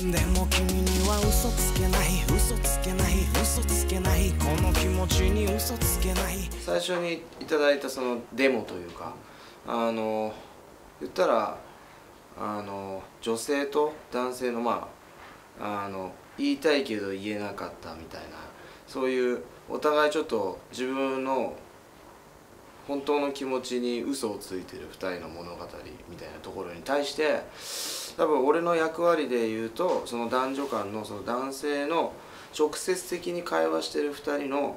でも君には嘘つけない嘘つけない嘘つけないこの気持ちに嘘つけない。最初にいただいたそのデモというかあの言ったらあの女性と男性のまああの言いたいけど言えなかったみたいなそういうお互いちょっと自分の本当の気持ちに嘘をついてる2人の物語みたいなところに対して多分俺の役割で言うとその男女間のその男性の直接的に会話してる2人の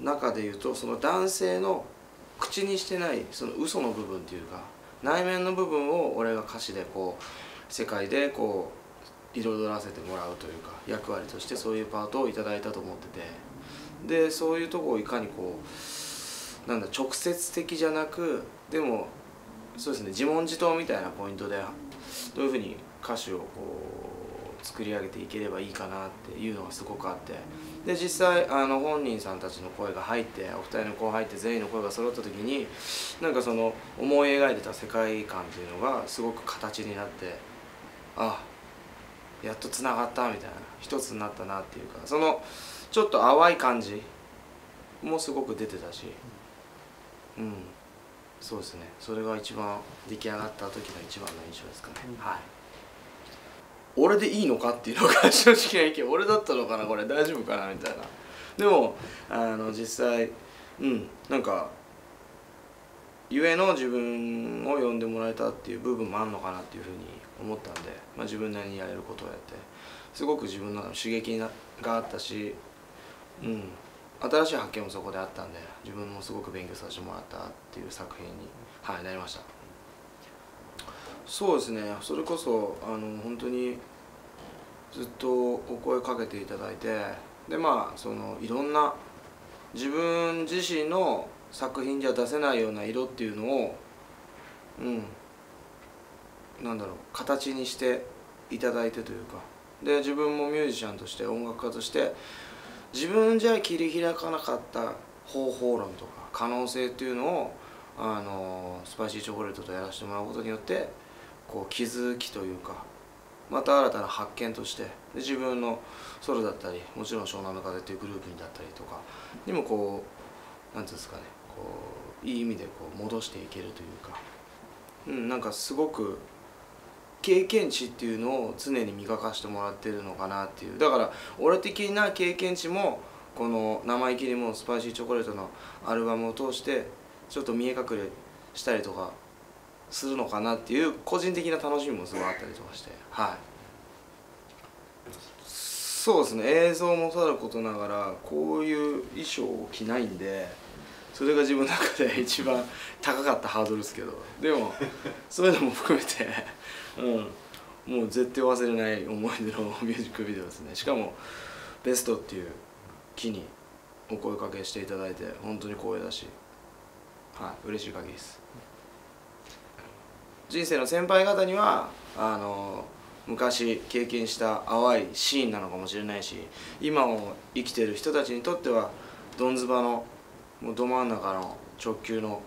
中で言うとその男性の口にしてないその嘘の部分っていうか内面の部分を俺が歌詞でこう世界でこう彩らせてもらうというか役割としてそういうパートをいただいたと思ってて。でそういうとこをいかにこうなんだ直接的じゃなくでもそうですね自問自答みたいなポイントでどういうふうに歌詞をこう作り上げていければいいかなっていうのがすごくあってで実際あの本人さんたちの声が入ってお二人の声入って全員の声が揃った時になんかその思い描いてた世界観っていうのがすごく形になってあやっとつながったみたいな一つになったなっていうかそのちょっと淡い感じもすごく出てたしうん。そうですね。それが一番出来上がった時の一番の印象ですかね、うん。はい。俺でいいのかっていうのが正直な意見俺だったのかなこれ大丈夫かなみたいな。でもあの実際うんなんかゆえの自分を呼んでもらえたっていう部分もあんのかなっていうふうに思ったんで、まあ、自分なりにやれることをやってすごく自分の刺激ながあったし、うん、新しい発見もそこであったんで自分もすごく勉強させてもらったっていう作品に、はい、なりました。そうですね。それこそあの本当にずっとお声かけていただいてでまあそのいろんな自分自身の作品じゃ出せないような色っていうのをうんなんだろう形にしていただいてというかで自分もミュージシャンとして音楽家として自分じゃ切り開かなかった方法論とか可能性っていうのをあのスパイシーチョコレートとやらせてもらうことによってこう気づきというかまた新たな発見として自分のソロだったりもちろん湘南の風っていうグループにだったりとかにもこうなんていうんですかねこういい意味でこう戻していけるというか、うん、なんかすごく経験値っていうのを常に磨かしてもらってるのかなっていう。だから俺的な経験値もこの「生意気にもスパイシーチョコレート」のアルバムを通してちょっと見え隠れしたりとかするのかなっていう個人的な楽しみもすごいあったりとかして。はい。そうですね。映像もさることながらこういう衣装を着ないんでそれが自分の中で一番高かったハードルですけど。でもそういうのも含めてうんもう絶対忘れない思い出のミュージックビデオですね。しかもベストっていう木にお声かけしていただいて本当に光栄だしはい嬉しい限りです。人生の先輩方にはあの昔経験した淡いシーンなのかもしれないし今を生きてる人たちにとってはどんずばのもうど真ん中の直球の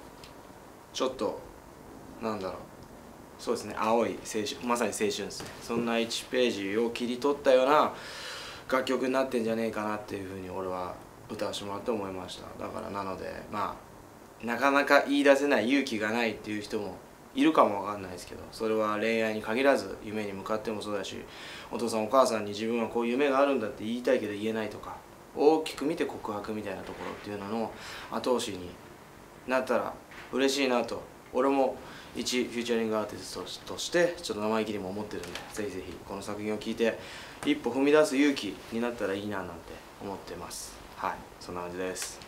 ちょっとなんだろうそうですね。青い青春まさに青春です。ねそんな1ページを切り取ったような楽曲になってんじゃねえかなっていうふうに俺は歌わせてもらって思いました。だからなのでまあなかなか言い出せない勇気がないっていう人もいるかもわかんないですけどそれは恋愛に限らず夢に向かってもそうだしお父さんお母さんに自分はこういう夢があるんだって言いたいけど言えないとか。大きく見て告白みたいなところっていうのの後押しになったら嬉しいなと。俺も一フューチャリングアーティストとしてちょっと生意気にも思ってるんでぜひぜひこの作品を聴いて一歩踏み出す勇気になったらいいななんて思ってます。はいそんな感じです。